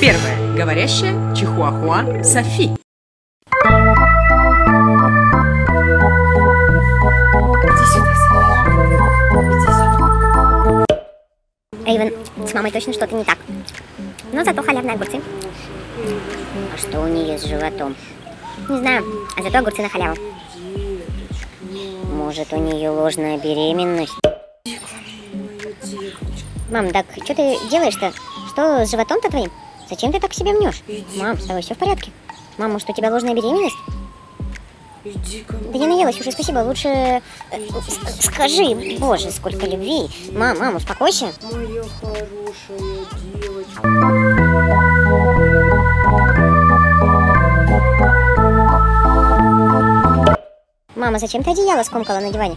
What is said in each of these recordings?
Первая. Говорящая Чихуахуа Софи. Эйвен, с мамой точно что-то не так. Но зато халявные огурцы. А что у нее с животом? Не знаю, а зато огурцы на халяву. Может, у нее ложная беременность? Мам, так что ты делаешь-то? Что с животом-то твоим? Зачем ты так себя мнешь? Мам, с тобой все в порядке? Мам, может, у тебя ложная беременность? Иди ко мне. Да не наелась уже, спасибо. Лучше э, с- скажи, боже, сколько любви. Мам, мам, успокойся. Моя хорошая девочка. Мама, зачем ты одеяло скомкала на диване?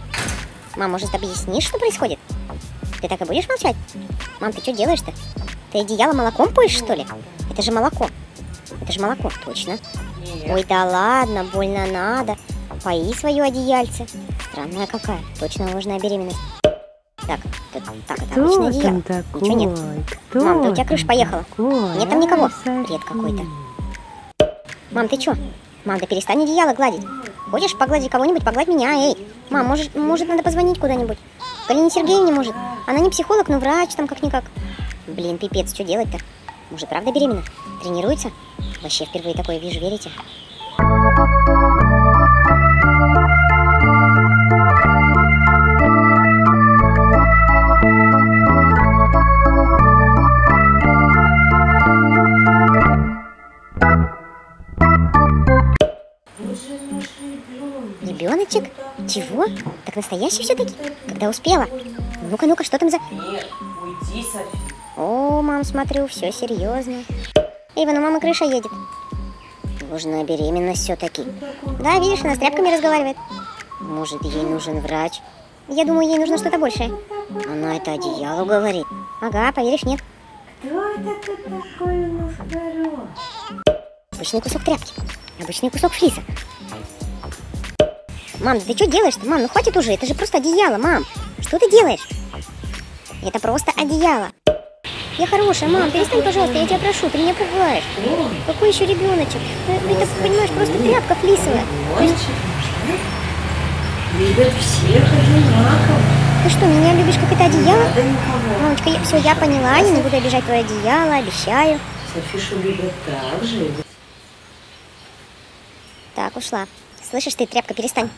Мам, может, объяснишь, что происходит? Ты так и будешь молчать? Мам, ты что делаешь-то? Ты одеяло молоком поешь, что ли? Это же молоко. Это же молоко, точно. Ой, да ладно, больно надо. Пои свое одеяльце. Странная какая, точно ложная беременность. Так, тут- так, это обычное одеяло. Ничего нет. Кто Мам, да у тебя крыша поехала. такой? Нет там никого. Бред какой-то. Мам, ты чё? Мам, да перестань одеяло гладить. Хочешь погладить кого-нибудь, погладь меня, эй. Мам, может, может надо позвонить куда-нибудь? Галине Сергеевне, может? Она не психолог, но врач там как-никак. Блин, пипец, что делать-то? Может, правда беременна? Тренируется? Вообще впервые такое вижу, верите? Ребеночек? Чего? Так настоящий все-таки? Когда успела? Ну-ка, ну-ка, что там за... Нет, уйди, Софи. О, мам, смотрю, все серьезно. Ива, ну мама крыша едет. Ложная беременность все-таки. Да, видишь, она с тряпками разговаривает. Может, ей нужен врач? Я думаю, ей нужно что-то большее. Она это одеяло говорит. Ага, поверишь, нет. Кто это ты такой у нас хороший? Обычный кусок тряпки. Обычный кусок флиса. Мам, да ты что делаешь-то? Мам, ну хватит уже, это же просто одеяло, мам. Что ты делаешь? Это просто одеяло. Я хорошая, мам, перестань, пожалуйста, я тебя прошу, ты меня пугаешь. Какой еще ребеночек? Ну, Это, понимаешь, просто тряпка флисовая. То есть, Любят всех одинаково. ты что, меня любишь, как это одеяло? Мамочка, я, все, я поняла, я не буду обижать твое одеяло, обещаю. Софишу любят так же. Так, ушла. Слышишь ты, тряпка, перестань.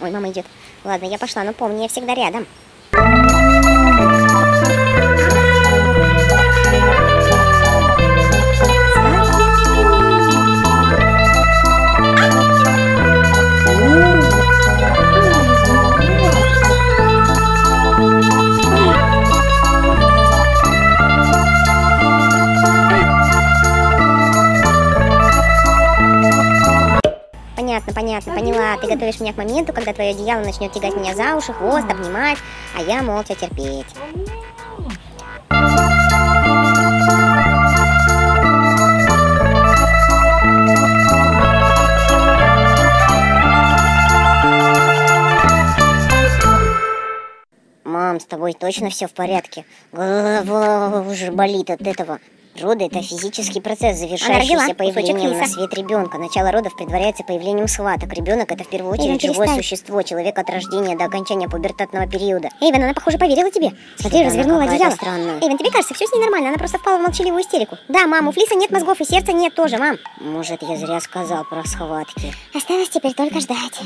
Ой, мама идет. Ладно, я пошла, но помни, я всегда рядом. Понятно, понятно, поняла. Ты готовишь меня к моменту, когда твое одеяло начнет тягать меня за уши, хвост, обнимать, а я молча терпеть. Мам, с тобой точно все в порядке? Голова уже болит от этого. Роды – это физический процесс, завершающийся появлением на свет ребенка. Начало родов предваряется появлением схваток. Ребенок – это в первую очередь живое перестань. существо, человек от рождения до окончания пубертатного периода. Эйвен, она, похоже, поверила тебе. Смотри, Что-то она развернула одеяло. странная. Эйвен, тебе кажется, все с ней нормально, она просто впала в молчаливую истерику. Да, мам, у Флиса нет мозгов и сердца нет тоже, мам. Может, я зря сказал про схватки. Осталось теперь только ждать.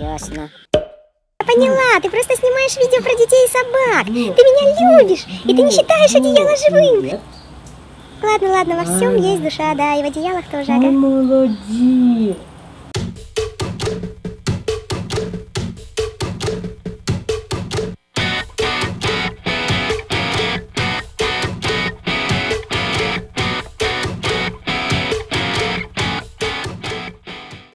Ясно. Я поняла, ты просто снимаешь видео про детей и собак. Ты меня любишь, и ты не считаешь одеяло живым. Ладно, ладно, во всем есть душа, да, и в одеялах тоже, ага. молодец.